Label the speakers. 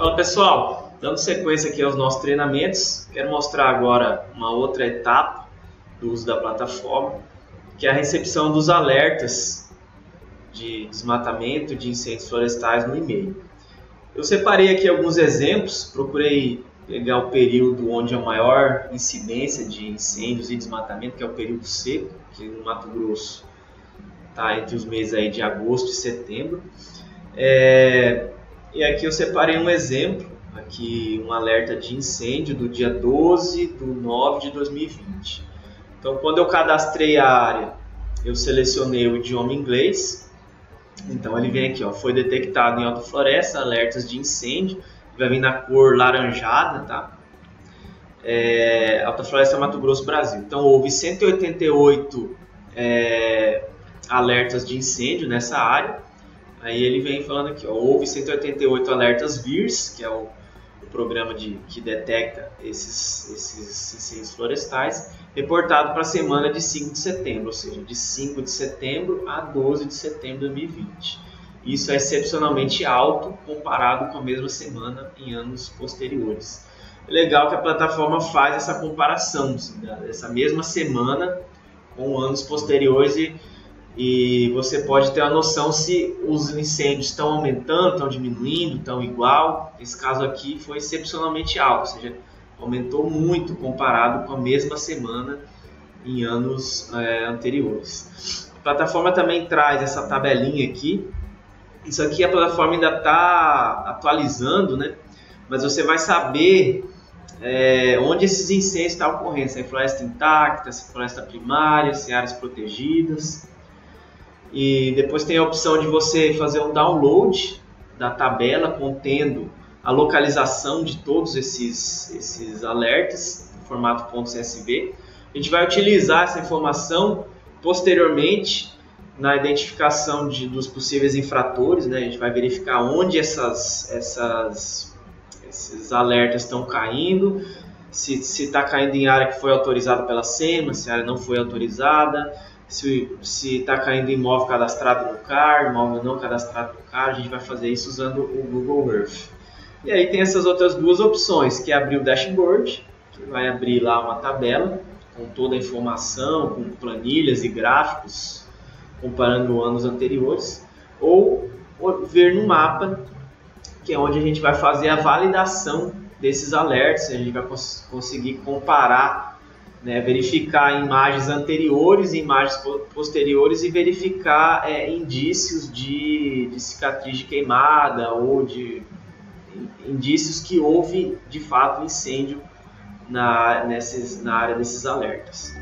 Speaker 1: Fala pessoal, dando sequência aqui aos nossos treinamentos, quero mostrar agora uma outra etapa do uso da plataforma, que é a recepção dos alertas de desmatamento de incêndios florestais no e-mail. Eu separei aqui alguns exemplos, procurei pegar o período onde a maior incidência de incêndios e desmatamento, que é o período seco, que no Mato Grosso está entre os meses aí de agosto e setembro. É, e aqui eu separei um exemplo, aqui um alerta de incêndio do dia 12 de 9 de 2020. Então, quando eu cadastrei a área, eu selecionei o idioma inglês. Então, ele vem aqui, ó, foi detectado em Alta Floresta alertas de incêndio vai vir na cor laranjada, tá? É, Alta Floresta Mato Grosso, Brasil. Então houve 188 é, alertas de incêndio nessa área. Aí ele vem falando aqui, ó, houve 188 alertas VIRS, que é o, o programa de, que detecta esses, esses incêndios florestais, reportado para a semana de 5 de setembro, ou seja, de 5 de setembro a 12 de setembro de 2020. Isso é excepcionalmente alto comparado com a mesma semana em anos posteriores. É legal que a plataforma faz essa comparação, assim, essa mesma semana com anos posteriores e, e você pode ter a noção se os incêndios estão aumentando, estão diminuindo, estão igual. Esse caso aqui foi excepcionalmente alto, ou seja, aumentou muito comparado com a mesma semana em anos é, anteriores. A plataforma também traz essa tabelinha aqui isso aqui a plataforma ainda está atualizando, né? Mas você vai saber é, onde esses incêndios estão ocorrendo, se é floresta intacta, se é floresta primária, se é áreas protegidas. E depois tem a opção de você fazer um download da tabela contendo a localização de todos esses, esses alertas no formato .csv. A gente vai utilizar essa informação posteriormente na identificação de, dos possíveis infratores, né? A gente vai verificar onde essas, essas, esses alertas estão caindo, se está caindo em área que foi autorizada pela SEMA, se a área não foi autorizada, se está caindo imóvel cadastrado no CAR, imóvel não cadastrado no CAR, a gente vai fazer isso usando o Google Earth. E aí tem essas outras duas opções, que é abrir o dashboard, que vai abrir lá uma tabela com toda a informação, com planilhas e gráficos comparando anos anteriores, ou ver no mapa, que é onde a gente vai fazer a validação desses alertas, a gente vai cons conseguir comparar, né, verificar imagens anteriores e imagens posteriores e verificar é, indícios de, de cicatriz de queimada ou de indícios que houve de fato incêndio na, nesses, na área desses alertas.